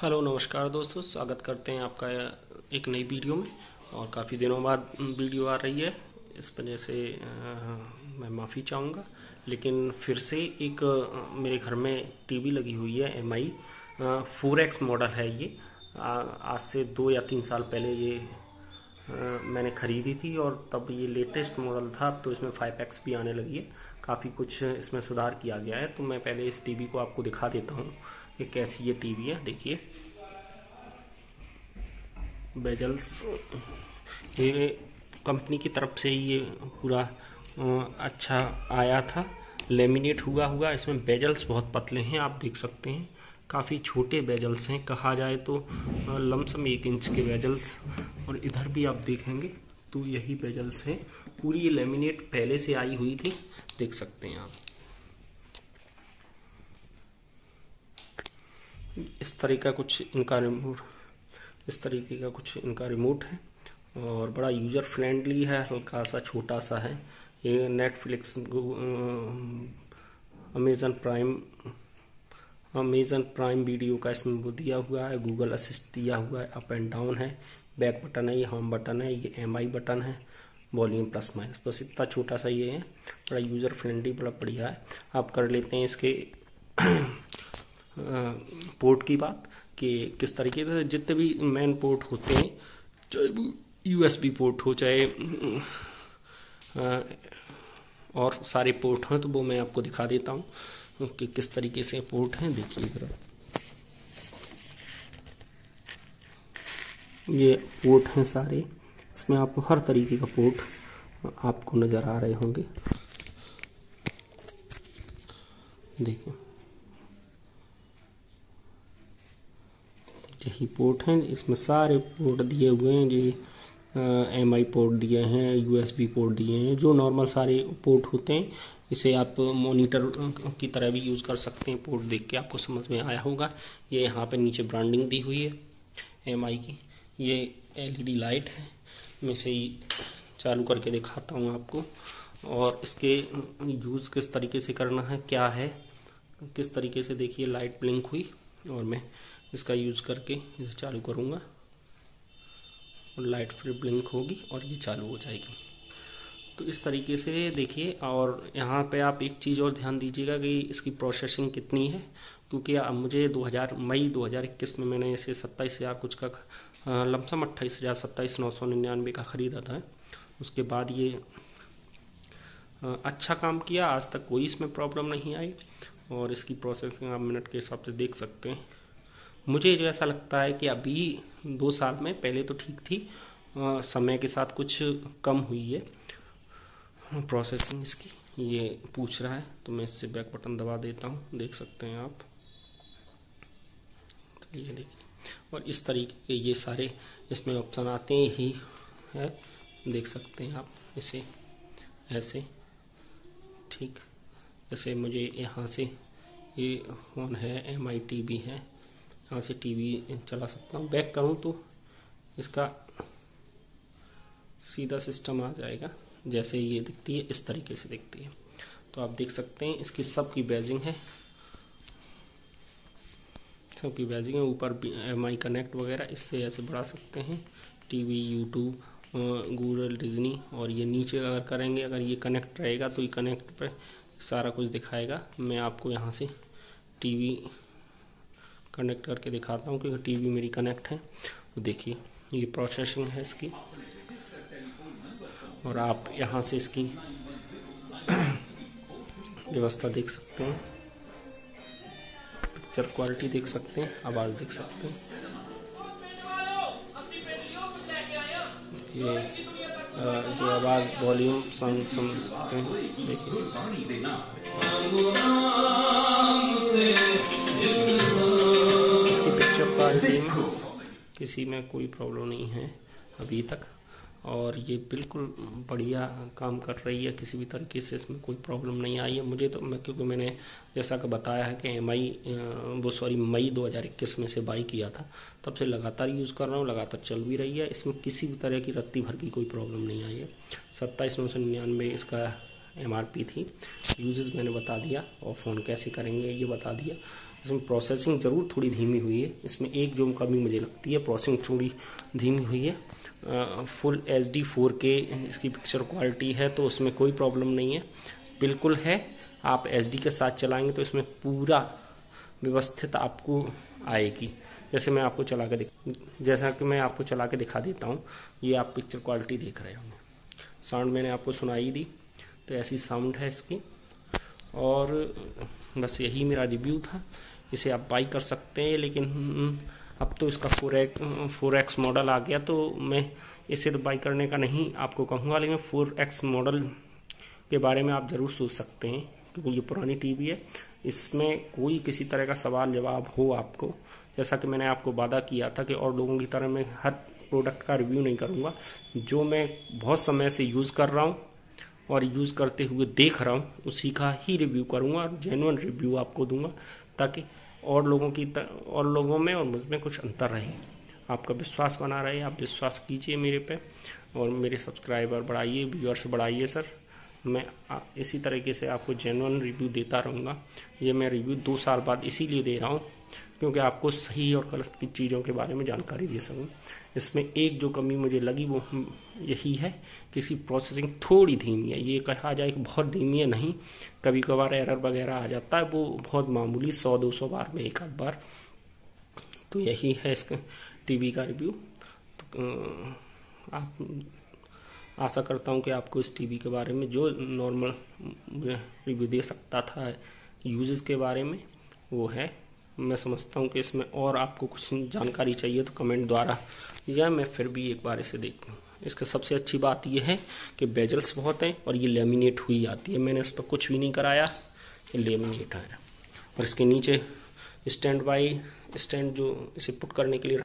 Hello नमस्कार दोस्तों स्वागत करते हैं आपका एक नई वीडियो में और काफ़ी दिनों बाद वीडियो आ रही है। इस वजह से मैं माफ़ी चाहूँगा लेकिन फिर से एक मेरे घर में टीवी लगी हुई है M I four X model है ये। आ, आज से दो या तीन साल पहले ये आ, मैंने ख़रीदी थी और तब ये लेटेस्ट मॉडल था अब तो इसमें फाइव एक्स भी आने लगी है। काफ़ी कुछ इसमें सुधार किया गया है तो मैं पहले इस टीवी को आपको दिखा देता हूँ। कि कैसी ये टीवी है, देखिए। बेजल्स ये कंपनी की तरफ़ से ये पूरा अच्छा आया था। लेमिनेट हुआ हुआ, इसमें बेजल्स बहुत पतले हैं, आप देख सकते हैं। काफ़ी छोटे बेजल्स हैं, कहा जाए तो लमसम एक इंच के बेजल्स और इधर भी आप देखेंगे तो यही बेजल्स हैं। पूरी ये लेमिनेट पहले से आई हुई थी, देख सकते हैं आप। इस तरह का कुछ इनका रिमोट इस तरीके का कुछ इनका रिमोट है और बड़ा यूज़र फ्रेंडली है हल्का सा छोटा सा है। ये Netflix Amazon Prime Amazon Prime video का इसमें वो दिया हुआ है गूगल असिस्ट दिया हुआ है अप एंड डाउन है। बैक बटन है, ये होम बटन है, ये एम आई बटन है। वॉल्यूम प्लस माइनस बस इतना छोटा सा ये है। बड़ा यूज़र फ्रेंडली बड़ा बढ़िया है। आप कर लेते हैं इसके पोर्ट की बात कि किस तरीके से जितने भी मेन पोर्ट होते हैं, चाहे वो यूएसबी पोर्ट हो, चाहे और सारे पोर्ट हैं तो वो मैं आपको दिखा देता हूँ कि किस तरीके से पोर्ट हैं। देखिए इधर। ये पोर्ट हैं सारे। इसमें आपको हर तरीके का पोर्ट, आपको नज़र आ रहे होंगे। देखिए। यही पोर्ट हैं, इसमें सारे पोर्ट दिए हुए हैं, जी एम आई पोर्ट दिए हैं यू एस बी पोर्ट दिए हैं, जो नॉर्मल सारे पोर्ट होते हैं, इसे आप मॉनिटर की तरह भी यूज़ कर सकते हैं पोर्ट देख के, आपको समझ में आया होगा। ये यहाँ पे नीचे ब्रांडिंग दी हुई है एम आई की, ये एलईडी लाइट है, मैं इसे चालू करके दिखाता हूँ आपको, और इसके यूज़ किस तरीके से करना है, क्या है, किस तरीके से देखिए लाइट ब्लिंक हुई, और मैं इसका यूज़ करके इसे चालू करूँगा। और लाइट फिर ब्लिंक होगी और ये चालू हो जाएगी। तो इस तरीके से देखिए, और यहाँ पे आप एक चीज़ और ध्यान दीजिएगा कि इसकी प्रोसेसिंग कितनी है, क्योंकि मुझे 2000 मई 2021 में मैंने इसे सत्ताईस हज़ार कुछ का लमसम अट्ठाईस हज़ार सत्ताईस नौ सौ निन्यानवे का ख़रीदा था। उसके बाद ये अच्छा काम किया, आज तक कोई इसमें प्रॉब्लम नहीं आई। और इसकी प्रोसेसिंग आप मिनट के हिसाब से देख सकते हैं। मुझे जो ऐसा लगता है कि अभी दो साल में पहले तो ठीक थी आ, समय के साथ कुछ कम हुई है। प्रोसेसिंग इसकी ये पूछ रहा है तो मैं इससे बैक बटन दबा देता हूँ देख सकते हैं आप। तो ये देखिए। और इस तरीके के ये सारे इसमें ऑप्शन आते ही है देख सकते हैं आप इसे ऐसे। ठीक जैसे मुझे यहाँ से ये फ़ोन है एम आई टी भी है। यहाँ से टीवी चला सकता हूँ। बैक करूँ तो इसका सीधा सिस्टम आ जाएगा, जैसे ये दिखती है, इस तरीके से दिखती है। तो आप देख सकते हैं, इसकी सब की बैजिंग है। सबकी बैजिंग है, ऊपर एम आई कनेक्ट वगैरह, इससे ऐसे बढ़ा सकते हैं। टीवी यूट्यूब गूगल डिजनी और ये नीचे अगर करेंगे, अगर ये कनेक्ट रहेगा तो ये कनेक्ट पे सारा कुछ दिखाएगा। मैं आपको यहाँ से टीवी कनेक्ट करके दिखाता हूँ क्योंकि टीवी मेरी कनेक्ट है। तो देखिए, ये प्रोसेसिंग है इसकी। और आप यहाँ से इसकी व्यवस्था देख सकते हैं। पिक्चर क्वालिटी देख सकते हैं, आवाज़ देख सकते हैं। ये जो आवाज़ वॉल्यूम सुन सुन सकते हैं, देखिए। पिक्चर क्वालिटी में किसी में कोई प्रॉब्लम नहीं है अभी तक। और ये बिल्कुल बढ़िया काम कर रही है। किसी भी तरीके से इसमें कोई प्रॉब्लम नहीं आई है। मुझे तो मैं क्योंकि मैंने जैसा कि बताया है कि एम आई वो सॉरी मई 2021 में से बाई किया था। तब से लगातार यूज़ कर रहा हूँ, लगातार चल भी रही है। इसमें किसी भी तरह की रत्ती भर की कोई प्रॉब्लम नहीं आई है। सत्ताईस नौ सौ निन्यानवे इसका एमआरपी थी। यूजेस मैंने बता दिया और फ़ोन कैसे करेंगे, ये बता दिया। इसमें प्रोसेसिंग ज़रूर थोड़ी धीमी हुई है। इसमें एक जो कमी मुझे लगती है प्रोसेसिंग थोड़ी धीमी हुई है। Full H D four K इसकी पिक्चर क्वालिटी है तो उसमें कोई प्रॉब्लम नहीं है। बिल्कुल है, आप एच डी के साथ चलाएँगे तो इसमें पूरा व्यवस्थित आपको आएगी। जैसे मैं आपको चला के दिख, जैसा कि मैं आपको चला के दिखा देता हूँ, ये आप पिक्चर क्वालिटी देख रहे होंगे। साउंड मैंने आपको सुनाई दी तो ऐसी साउंड है इसकी। और बस यही मेरा रिव्यू था। इसे आप बाई कर सकते हैं लेकिन हम्म, अब तो इसका four X four X model आ गया तो मैं इसे तो बाई करने का नहीं आपको कहूँगा लेकिन फोर एक्स मॉडल के बारे में आप ज़रूर सोच सकते हैं क्योंकि ये पुरानी टीवी है। इसमें कोई किसी तरह का सवाल जवाब हो आपको जैसा कि मैंने आपको वादा किया था कि और लोगों की तरह मैं हर प्रोडक्ट का रिव्यू नहीं करूँगा। जो मैं बहुत समय से यूज़ कर रहा हूँ और यूज़ करते हुए देख रहा हूँ, उसी का ही रिव्यू करूँगा और जेनुअन रिव्यू आपको दूँगा, ताकि और लोगों की और लोगों में और मुझमें कुछ अंतर रहे। आपका विश्वास बना रहे, आप विश्वास कीजिए मेरे पे, और मेरे सब्सक्राइबर बढ़ाइए व्यूअर्स बढ़ाइए सर। मैं इसी तरीके से आपको जेनुअन रिव्यू देता रहूँगा। ये मैं रिव्यू दो साल बाद इसीलिए दे रहा हूँ क्योंकि आपको सही और गलत की चीज़ों के बारे में जानकारी दे सकूँ। इसमें एक जो कमी मुझे लगी वो यही है कि इसकी प्रोसेसिंग थोड़ी धीमी है। ये कहा जाए कि बहुत धीमी है, नहीं। कभी कभार एरर वगैरह आ जाता है, वो बहुत मामूली, सौ, दो सौ बार में एक आध बार। तो यही है इसका टीवी का रिव्यू तो आप, आशा करता हूँ कि आपको इस टीवी के बारे में जो नॉर्मल रिव्यू दे सकता था यूजेस के बारे में, वो है। मैं समझता हूँ कि इसमें और आपको कुछ जानकारी चाहिए तो कमेंट द्वारा या मैं फिर भी एक बार इसे देख लूँ। इसका सबसे अच्छी बात यह है कि बेजल्स बहुत हैं और ये लेमिनेट हुई आती है। मैंने इस पर कुछ भी नहीं कराया, ये लेमिनेट आया। और इसके नीचे स्टैंड बाई स्टैंड जो इसे पुट करने के लिए